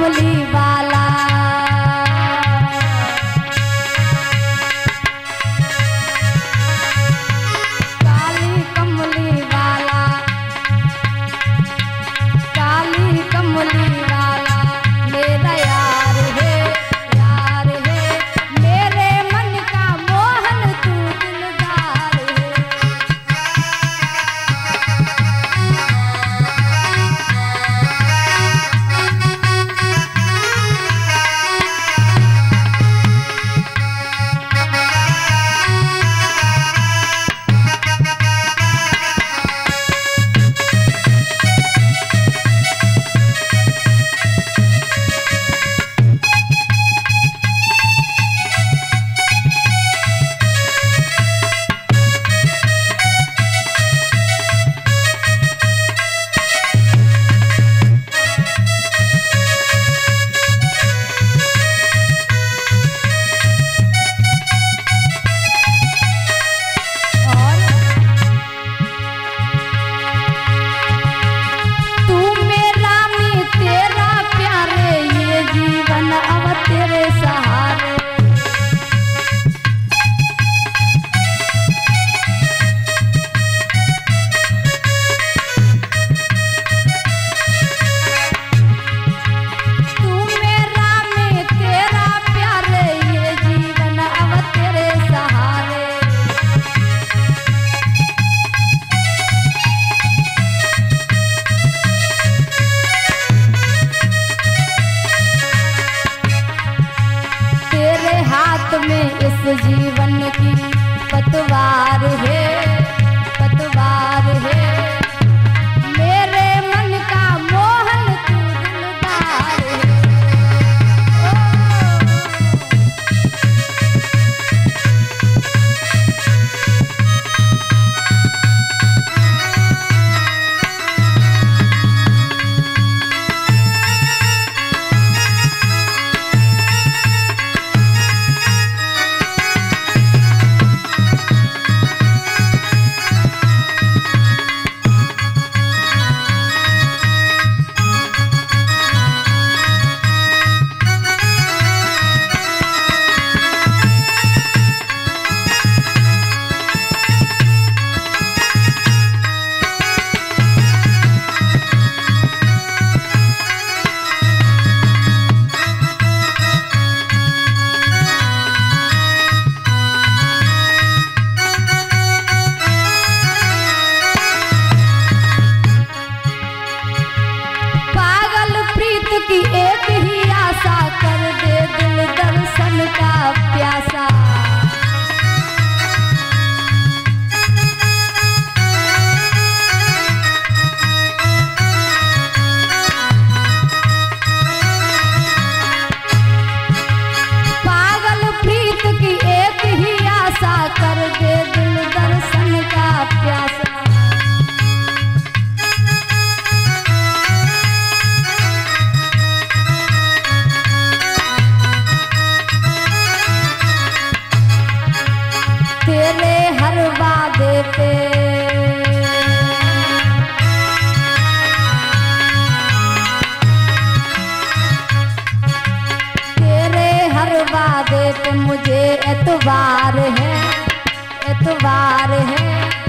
कमली बा। জীব मुझे एतवार है एतवार है।